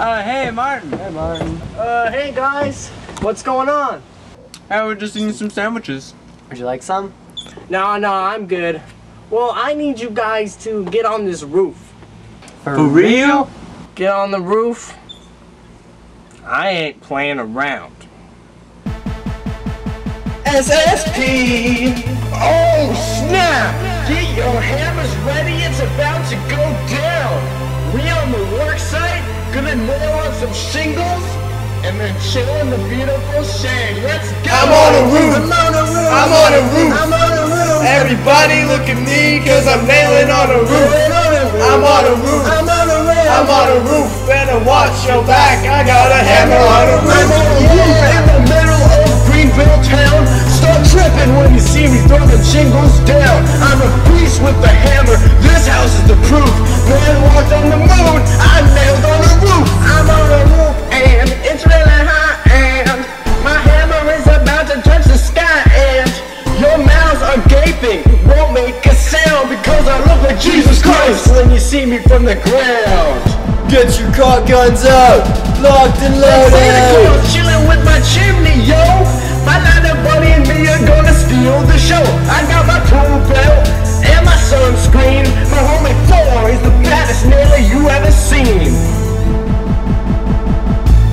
Uh, hey, Martin. Hey, Martin. Uh, hey guys, what's going on? Hey, we're just eating some sandwiches. Would you like some? No, no, I'm good. Well, I need you guys to get on this roof. For real? Get on the roof. I ain't playing around. SSP! Oh, snap! Get your hammers ready, it's about to go down! We on the work site, gonna nail on some shingles, and then chill in the beautiful shade. Let's go! I'm on a roof. I'm on a roof! I'm on a roof. I'm on a roof! Everybody look at me cause I'm nailing on a roof. I'm on a roof. I'm on a roof! I'm on a roof. Better watch your back. I got a hammer on a I'm roof. on a roof in the middle of Greenville town. Start tripping when you see me throw the shingles down. See me from the ground. Get your caulk guns out. Locked and Santa loaded. Claus chilling with my chimney, yo. My lighter buddy and me are gonna steal the show. I got my tool belt and my sunscreen. My homie Thor is the baddest nailer you ever seen.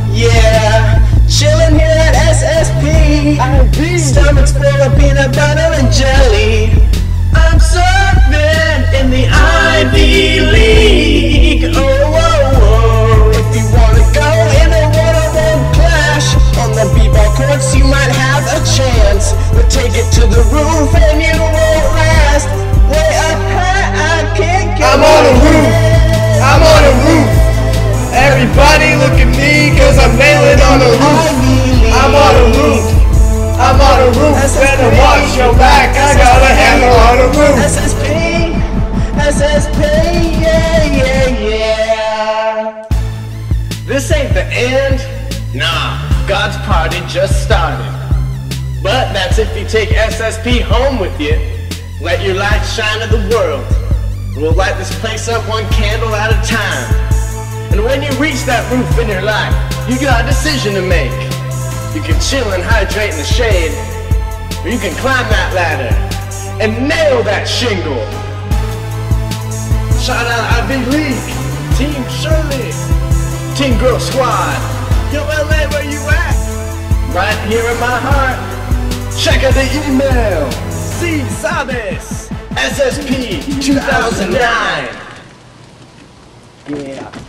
Yeah, chilling here at SSP. Stomach's full of peanut butter and jelly. I'm serving in the IV League. Oh, oh, oh. If you wanna go in a one-on-one clash on the b-ball courts, you might have a chance. But take it to the roof and you won't last. Way up high, I can't get the end. Nah, God's party just started. But that's if you take SSP home with you. Let your light shine to the world. We'll light this place up one candle at a time. And when you reach that roof in your life, you got a decision to make. You can chill and hydrate in the shade, or you can climb that ladder and nail that shingle. Shout out IV League, Team Shirley, Team Girl Squad. Yo, LA, where you at? Right here in my heart. Check out the email. Si Sabes, SSP 2009. Yeah.